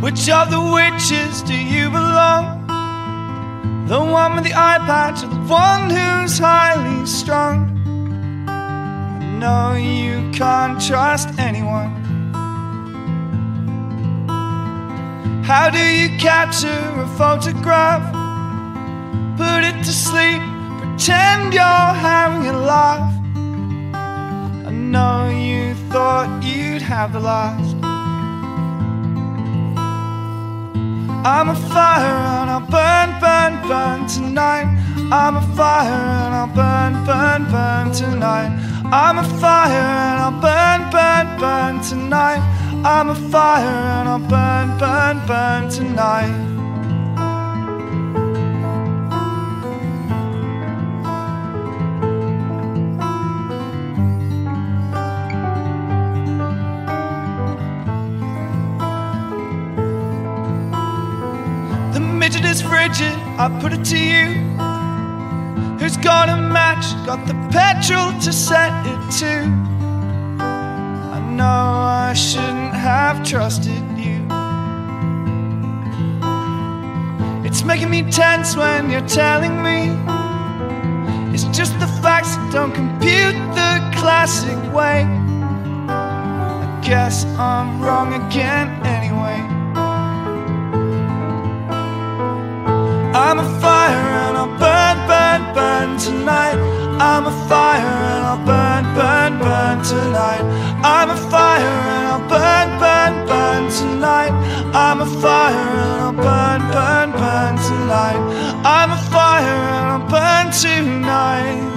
Which of the witches do you belong? The one with the eye patch or the one who's highly strung? No, you can't trust anyone. How do you capture a photograph? Put it to sleep, pretend you're having a laugh. I know you thought you'd have the last. I'm a fire and I'll burn, burn, burn tonight. I'm a fire and I'll burn, burn, burn tonight. I'm a fire and I'll burn, burn, burn tonight. I'm a fire and I'll burn, burn, burn tonight. Is rigid, I put it to you. Who's got a match? Got the petrol to set it to. I know I shouldn't have trusted you. It's making me tense when you're telling me. It's just the facts that don't compute the classic way. I guess I'm wrong again a fire and I'll burn, burn, burn tonight. I'm a fire and I'll burn tonight.